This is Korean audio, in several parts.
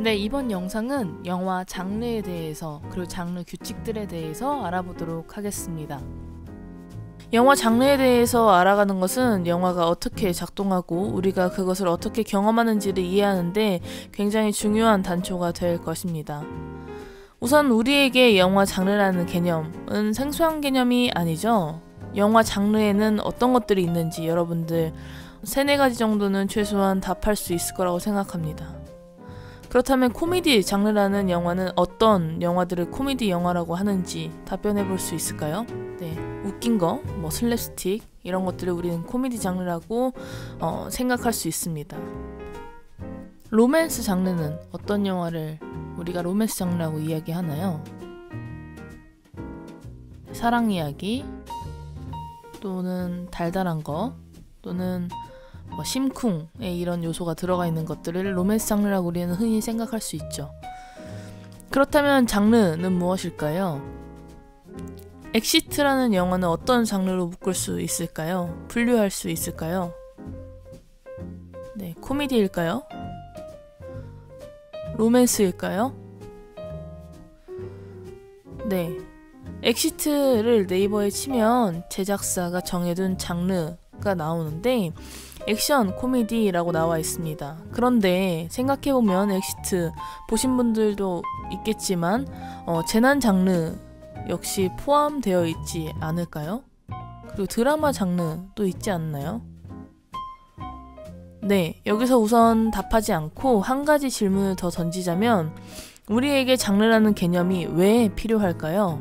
네, 이번 영상은 영화 장르에 대해서 그리고 장르 규칙들에 대해서 알아보도록 하겠습니다. 영화 장르에 대해서 알아가는 것은 영화가 어떻게 작동하고 우리가 그것을 어떻게 경험하는지를 이해하는데 굉장히 중요한 단초가 될 것입니다. 우선 우리에게 영화 장르라는 개념은 생소한 개념이 아니죠. 영화 장르에는 어떤 것들이 있는지 여러분들 세네 가지 정도는 최소한 답할 수 있을 거라고 생각합니다. 그렇다면 코미디 장르라는 영화는 어떤 영화들을 코미디 영화라고 하는지 답변해 볼 수 있을까요? 네. 웃긴 거, 뭐 슬랩스틱 이런 것들을 우리는 코미디 장르라고 어, 생각할 수 있습니다. 로맨스 장르는 어떤 영화를 우리가 로맨스 장르라고 이야기하나요? 사랑 이야기 또는 달달한 거 또는 뭐 심쿵에 이런 요소가 들어가 있는 것들을 로맨스 장르라고 우리는 흔히 생각할 수 있죠. 그렇다면 장르는 무엇일까요? 엑시트라는 영화는 어떤 장르로 묶을 수 있을까요? 분류할 수 있을까요? 네, 코미디일까요? 로맨스일까요? 네. 엑시트를 네이버에 치면 제작사가 정해둔 장르가 나오는데 액션, 코미디라고 나와 있습니다. 그런데 생각해보면 엑시트 보신 분들도 있겠지만 어, 재난 장르 역시 포함되어 있지 않을까요? 그리고 드라마 장르도 있지 않나요? 네, 여기서 우선 답하지 않고 한 가지 질문을 더 던지자면 우리에게 장르라는 개념이 왜 필요할까요?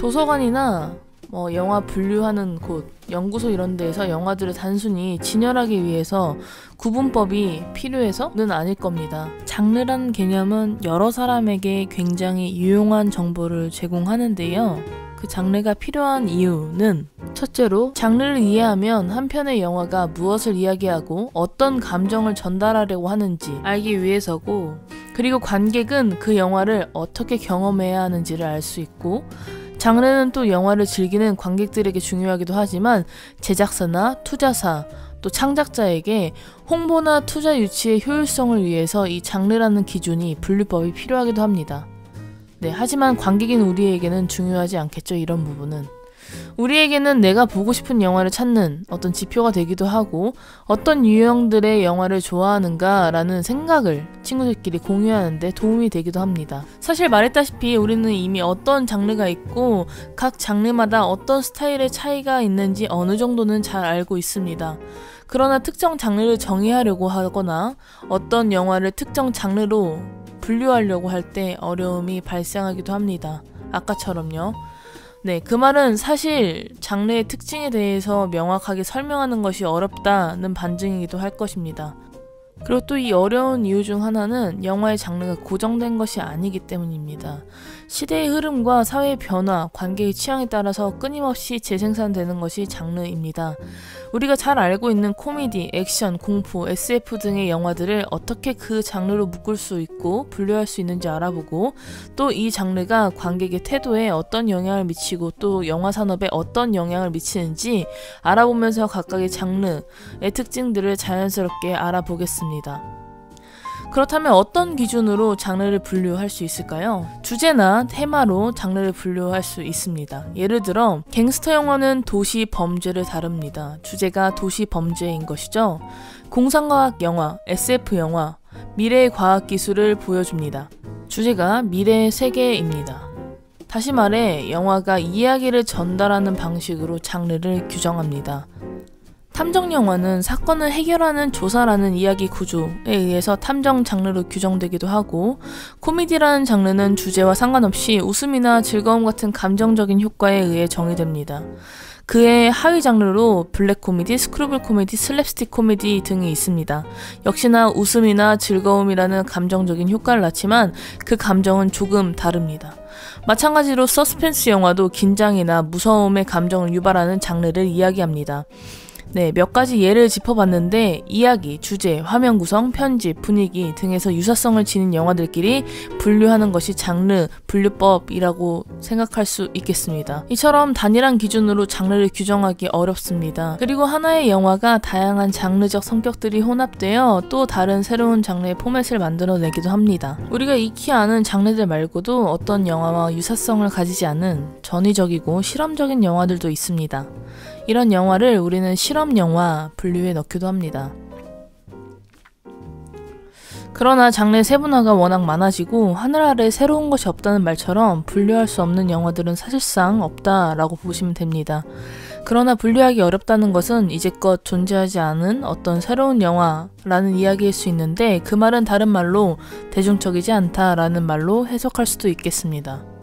도서관이나 뭐 영화 분류하는 곳, 연구소 이런 데에서 영화들을 단순히 진열하기 위해서 구분법이 필요해서는 아닐 겁니다. 장르라는 개념은 여러 사람에게 굉장히 유용한 정보를 제공하는데요. 그 장르가 필요한 이유는 첫째로 장르를 이해하면 한 편의 영화가 무엇을 이야기하고 어떤 감정을 전달하려고 하는지 알기 위해서고 그리고 관객은 그 영화를 어떻게 경험해야 하는지를 알 수 있고 장르는 또 영화를 즐기는 관객들에게 중요하기도 하지만 제작사나 투자사 또 창작자에게 홍보나 투자 유치의 효율성을 위해서 이 장르라는 기준이 분류법이 필요하기도 합니다. 네, 하지만 관객인 우리에게는 중요하지 않겠죠, 이런 부분은. 우리에게는 내가 보고 싶은 영화를 찾는 어떤 지표가 되기도 하고 어떤 유형들의 영화를 좋아하는가라는 생각을 친구들끼리 공유하는데 도움이 되기도 합니다. 사실 말했다시피 우리는 이미 어떤 장르가 있고 각 장르마다 어떤 스타일의 차이가 있는지 어느 정도는 잘 알고 있습니다. 그러나 특정 장르를 정의하려고 하거나 어떤 영화를 특정 장르로 분류하려고 할 때 어려움이 발생하기도 합니다. 아까처럼요. 네, 그 말은 사실 장르의 특징에 대해서 명확하게 설명하는 것이 어렵다는 반증이기도 할 것입니다. 그리고 또 이 어려운 이유 중 하나는 영화의 장르가 고정된 것이 아니기 때문입니다. 시대의 흐름과 사회의 변화, 관계의 취향에 따라서 끊임없이 재생산되는 것이 장르입니다. 우리가 잘 알고 있는 코미디, 액션, 공포, SF 등의 영화들을 어떻게 그 장르로 묶을 수 있고 분류할 수 있는지 알아보고 또 이 장르가 관객의 태도에 어떤 영향을 미치고 또 영화 산업에 어떤 영향을 미치는지 알아보면서 각각의 장르의 특징들을 자연스럽게 알아보겠습니다. 그렇다면 어떤 기준으로 장르를 분류할 수 있을까요? 주제나 테마로 장르를 분류할 수 있습니다. 예를 들어 갱스터 영화는 도시 범죄를 다룹니다. 주제가 도시 범죄인 것이죠. 공상과학 영화, SF 영화, 미래의 과학 기술을 보여줍니다. 주제가 미래의 세계입니다. 다시 말해 영화가 이야기를 전달하는 방식으로 장르를 규정합니다. 탐정 영화는 사건을 해결하는 조사라는 이야기 구조에 의해서 탐정 장르로 규정되기도 하고 코미디라는 장르는 주제와 상관없이 웃음이나 즐거움 같은 감정적인 효과에 의해 정의됩니다. 그의 하위 장르로 블랙 코미디, screwball 코미디, 슬랩스틱 코미디 등이 있습니다. 역시나 웃음이나 즐거움이라는 감정적인 효과를 낳지만 그 감정은 조금 다릅니다. 마찬가지로 서스펜스 영화도 긴장이나 무서움의 감정을 유발하는 장르를 이야기합니다. 네, 몇 가지 예를 짚어봤는데 이야기, 주제, 화면 구성, 편집, 분위기 등에서 유사성을 지닌 영화들끼리 분류하는 것이 장르, 분류법이라고 생각할 수 있겠습니다. 이처럼 단일한 기준으로 장르를 규정하기 어렵습니다. 그리고 하나의 영화가 다양한 장르적 성격들이 혼합되어 또 다른 새로운 장르의 포맷을 만들어내기도 합니다. 우리가 익히 아는 장르들 말고도 어떤 영화와 유사성을 가지지 않은 전위적이고 실험적인 영화들도 있습니다. 이런 영화를 우리는 실험 영화 분류에 넣기도 합니다. 그러나 장르 세분화가 워낙 많아지고 하늘 아래 새로운 것이 없다는 말처럼 분류할 수 없는 영화들은 사실상 없다라고 보시면 됩니다. 그러나 분류하기 어렵다는 것은 이제껏 존재하지 않은 어떤 새로운 영화라는 이야기일 수 있는데 그 말은 다른 말로 대중적이지 않다라는 말로 해석할 수도 있겠습니다.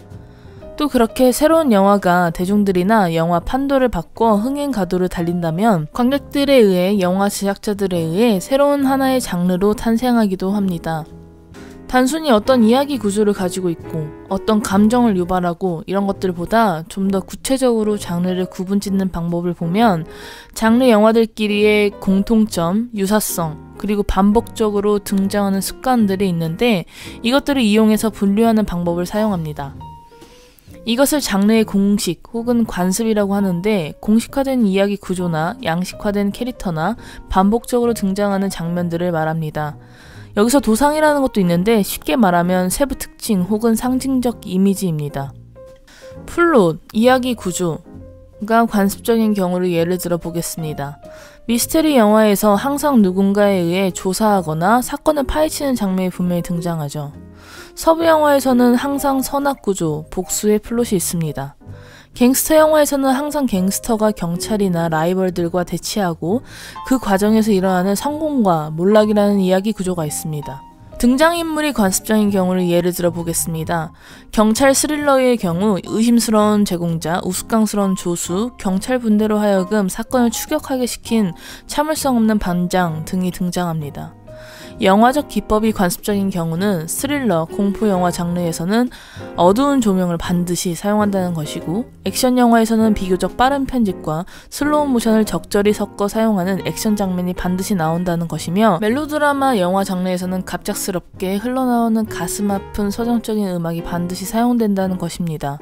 또 그렇게 새로운 영화가 대중들이나 영화 판도를 바꿔 흥행 가도를 달린다면 관객들에 의해 영화 제작자들에 의해 새로운 하나의 장르로 탄생하기도 합니다. 단순히 어떤 이야기 구조를 가지고 있고 어떤 감정을 유발하고 이런 것들보다 좀 더 구체적으로 장르를 구분 짓는 방법을 보면 장르 영화들끼리의 공통점, 유사성, 그리고 반복적으로 등장하는 습관들이 있는데 이것들을 이용해서 분류하는 방법을 사용합니다. 이것을 장르의 공식 혹은 관습이라고 하는데 공식화된 이야기 구조나 양식화된 캐릭터나 반복적으로 등장하는 장면들을 말합니다. 여기서 도상이라는 것도 있는데 쉽게 말하면 세부 특징 혹은 상징적 이미지입니다. 플롯, 이야기 구조 가 관습적인 경우를 예를 들어 보겠습니다. 미스테리 영화에서 항상 누군가에 의해 조사하거나 사건을 파헤치는 장면이 분명히 등장하죠. 서부 영화에서는 항상 선악 구조, 복수의 플롯이 있습니다. 갱스터 영화에서는 항상 갱스터가 경찰이나 라이벌들과 대치하고 그 과정에서 일어나는 성공과 몰락이라는 이야기 구조가 있습니다. 등장인물이 관습적인 경우를 예를 들어 보겠습니다. 경찰 스릴러의 경우 의심스러운 제공자, 우스꽝스러운 조수, 경찰 분대로 하여금 사건을 추격하게 시킨 참을성 없는 반장 등이 등장합니다. 영화적 기법이 관습적인 경우는 스릴러, 공포 영화 장르에서는 어두운 조명을 반드시 사용한다는 것이고 액션 영화에서는 비교적 빠른 편집과 슬로우 모션을 적절히 섞어 사용하는 액션 장면이 반드시 나온다는 것이며 멜로드라마 영화 장르에서는 갑작스럽게 흘러나오는 가슴 아픈 서정적인 음악이 반드시 사용된다는 것입니다.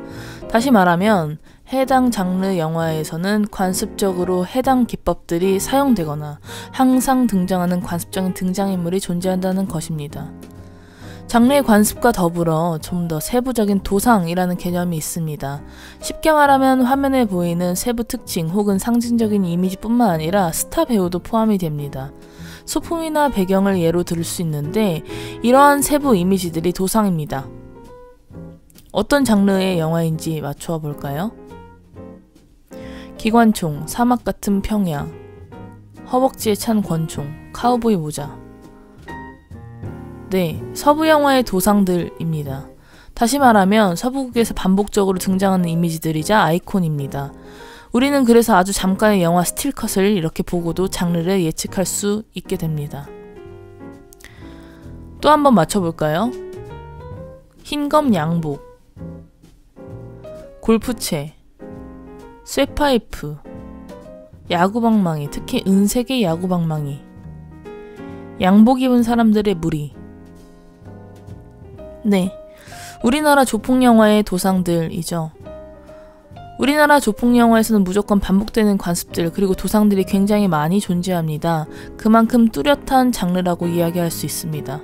다시 말하면 해당 장르 영화에서는 관습적으로 해당 기법들이 사용되거나 항상 등장하는 관습적인 등장인물이 존재한다는 것입니다. 장르의 관습과 더불어 좀 더 세부적인 도상이라는 개념이 있습니다. 쉽게 말하면 화면에 보이는 세부 특징 혹은 상징적인 이미지뿐만 아니라 스타 배우도 포함이 됩니다. 소품이나 배경을 예로 들을 수 있는데 이러한 세부 이미지들이 도상입니다. 어떤 장르의 영화인지 맞추어 볼까요? 기관총, 사막 같은 평야, 허벅지에 찬 권총, 카우보이 모자. 네, 서부 영화의 도상들입니다. 다시 말하면 서부국에서 반복적으로 등장하는 이미지들이자 아이콘입니다. 우리는 그래서 아주 잠깐의 영화 스틸컷을 이렇게 보고도 장르를 예측할 수 있게 됩니다. 또 한번 맞춰볼까요? 흰검 양복, 골프채, 쇠파이프, 야구방망이, 특히 은색의 야구방망이, 양복 입은 사람들의 무리. 네, 우리나라 조폭 영화의 도상들이죠. 우리나라 조폭 영화에서는 무조건 반복되는 관습들 그리고 도상들이 굉장히 많이 존재합니다. 그만큼 뚜렷한 장르라고 이야기할 수 있습니다.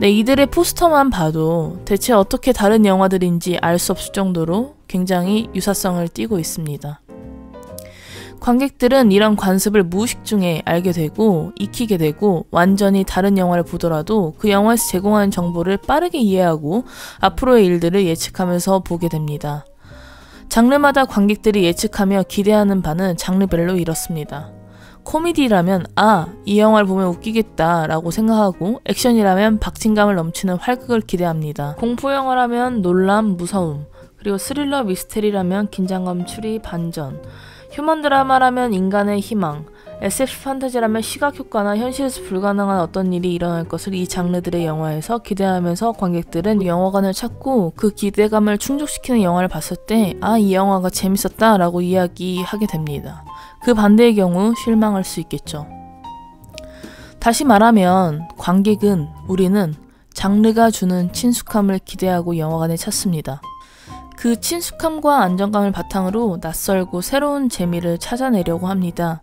네, 이들의 포스터만 봐도 대체 어떻게 다른 영화들인지 알 수 없을 정도로 굉장히 유사성을 띠고 있습니다. 관객들은 이런 관습을 무의식 중에 알게 되고 익히게 되고 완전히 다른 영화를 보더라도 그 영화에서 제공하는 정보를 빠르게 이해하고 앞으로의 일들을 예측하면서 보게 됩니다. 장르마다 관객들이 예측하며 기대하는 바는 장르별로 이렇습니다. 코미디라면 아, 이 영화를 보면 웃기겠다 라고 생각하고 액션이라면 박진감을 넘치는 활극을 기대합니다. 공포 영화라면 놀람, 무서움, 그리고 스릴러 미스테리라면 긴장감 추리, 반전, 휴먼 드라마라면 인간의 희망, SF 판타지라면 시각 효과나 현실에서 불가능한 어떤 일이 일어날 것을 이 장르들의 영화에서 기대하면서 관객들은 영화관을 찾고 그 기대감을 충족시키는 영화를 봤을 때 아, 이 영화가 재밌었다 라고 이야기하게 됩니다. 그 반대의 경우 실망할 수 있겠죠. 다시 말하면 관객은 우리는 장르가 주는 친숙함을 기대하고 영화관에 찾습니다. 그 친숙함과 안정감을 바탕으로 낯설고 새로운 재미를 찾아내려고 합니다.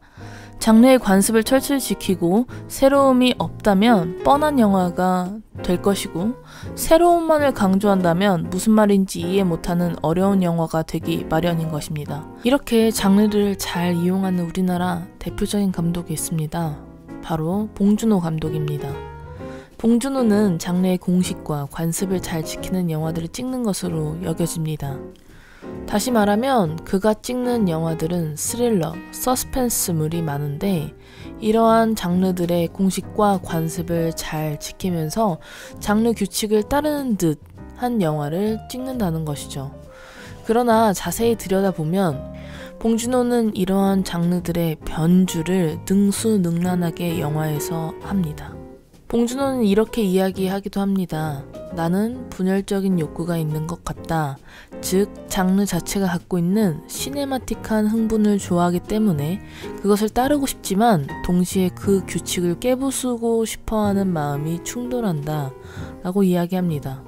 장르의 관습을 철저히 지키고 새로움이 없다면 뻔한 영화가 될 것이고 새로움만을 강조한다면 무슨 말인지 이해 못하는 어려운 영화가 되기 마련인 것입니다. 이렇게 장르를 잘 이용하는 우리나라 대표적인 감독이 있습니다. 바로 봉준호 감독입니다. 봉준호는 장르의 공식과 관습을 잘 지키는 영화들을 찍는 것으로 여겨집니다. 다시 말하면 그가 찍는 영화들은 스릴러, 서스펜스물이 많은데 이러한 장르들의 공식과 관습을 잘 지키면서 장르 규칙을 따르는 듯 한 영화를 찍는다는 것이죠. 그러나 자세히 들여다보면 봉준호는 이러한 장르들의 변주를 능수능란하게 영화에서 합니다. 봉준호는 이렇게 이야기하기도 합니다. 나는 분열적인 욕구가 있는 것 같다. 즉, 장르 자체가 갖고 있는 시네마틱한 흥분을 좋아하기 때문에 그것을 따르고 싶지만 동시에 그 규칙을 깨부수고 싶어 하는 마음이 충돌한다. 라고 이야기합니다.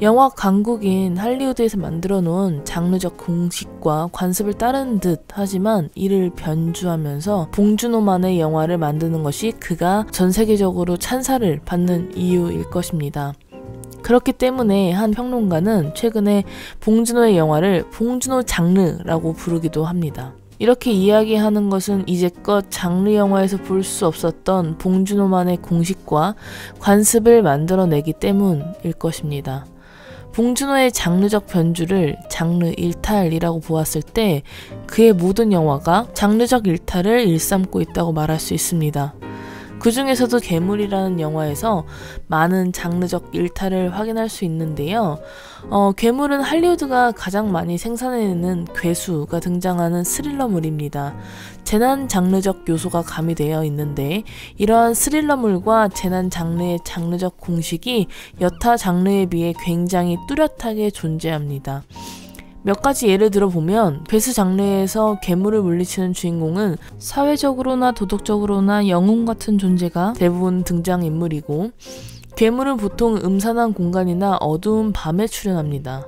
영화 강국인 할리우드에서 만들어 놓은 장르적 공식과 관습을 따르는 듯 하지만 이를 변주하면서 봉준호만의 영화를 만드는 것이 그가 전 세계적으로 찬사를 받는 이유일 것입니다. 그렇기 때문에 한 평론가는 최근에 봉준호의 영화를 봉준호 장르라고 부르기도 합니다. 이렇게 이야기하는 것은 이제껏 장르 영화에서 볼 수 없었던 봉준호만의 공식과 관습을 만들어내기 때문일 것입니다. 봉준호의 장르적 변주를 장르 일탈이라고 보았을 때 그의 모든 영화가 장르적 일탈을 일삼고 있다고 말할 수 있습니다. 그 중에서도 괴물이라는 영화에서 많은 장르적 일탈을 확인할 수 있는데요. 어, 괴물은 할리우드가 가장 많이 생산해내는 괴수가 등장하는 스릴러물입니다. 재난 장르적 요소가 가미되어 있는데 이러한 스릴러물과 재난 장르의 장르적 공식이 여타 장르에 비해 굉장히 뚜렷하게 존재합니다. 몇 가지 예를 들어보면 괴수 장르에서 괴물을 물리치는 주인공은 사회적으로나 도덕적으로나 영웅 같은 존재가 대부분 등장인물이고 괴물은 보통 음산한 공간이나 어두운 밤에 출연합니다.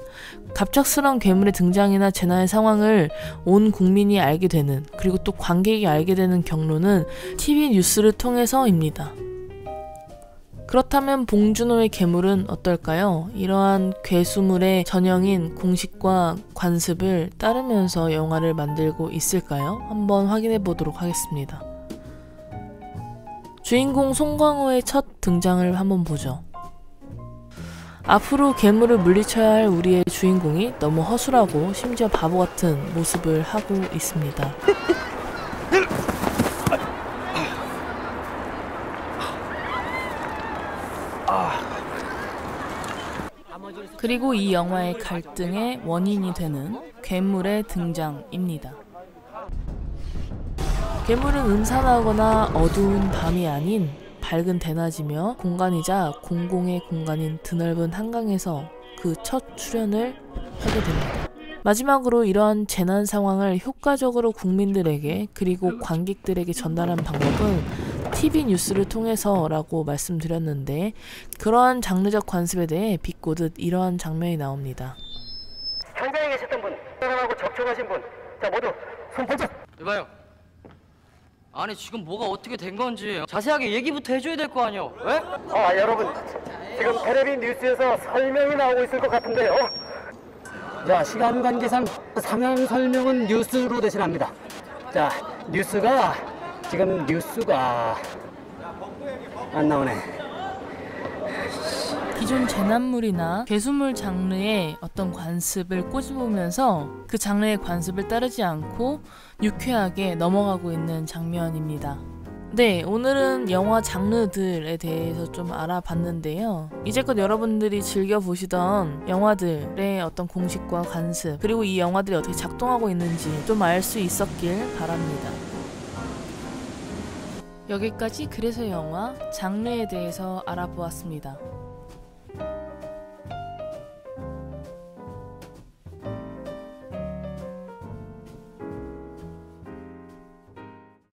갑작스러운 괴물의 등장이나 재난의 상황을 온 국민이 알게 되는 그리고 또 관객이 알게 되는 경로는 TV 뉴스를 통해서입니다. 그렇다면 봉준호의 괴물은 어떨까요? 이러한 괴수물의 전형인 공식과 관습을 따르면서 영화를 만들고 있을까요? 한번 확인해 보도록 하겠습니다. 주인공 송광호의 첫 등장을 한번 보죠. 앞으로 괴물을 물리쳐야 할 우리의 주인공이 너무 허술하고 심지어 바보 같은 모습을 하고 있습니다. 그리고 이 영화의 갈등의 원인이 되는 괴물의 등장입니다. 괴물은 음산하거나 어두운 밤이 아닌 밝은 대낮이며 공간이자 공공의 공간인 드넓은 한강에서 그 첫 출연을 하게 됩니다. 마지막으로 이러한 재난 상황을 효과적으로 국민들에게 그리고 관객들에게 전달한 방법은 TV 뉴스를 통해서라고 말씀드렸는데 그러한 장르적 관습에 대해 비꼬듯 이러한 장면이 나옵니다. 현장에 계셨던 분, 사람하고 접촉하신 분, 자 모두 손 번쩍. 이봐요. 아니 지금 뭐가 어떻게 된 건지 자세하게 얘기부터 해줘야 될 거 아니야. 왜? 아 여러분, 지금 테레비 뉴스에서 설명이 나오고 있을 것 같은데요. 자 시간 관계상 상황 설명은 뉴스로 대신합니다. 자 뉴스가 지금 뉴스가 안 나오네. 기존 재난물이나 괴수물 장르의 어떤 관습을 꼬집으면서 그 장르의 관습을 따르지 않고 유쾌하게 넘어가고 있는 장면입니다. 네, 오늘은 영화 장르들에 대해서 좀 알아봤는데요. 이제껏 여러분들이 즐겨보시던 영화들의 어떤 공식과 관습, 그리고 이 영화들이 어떻게 작동하고 있는지 좀 알 수 있었길 바랍니다. 여기까지 그래서 영화 장르에 대해서 알아보았습니다.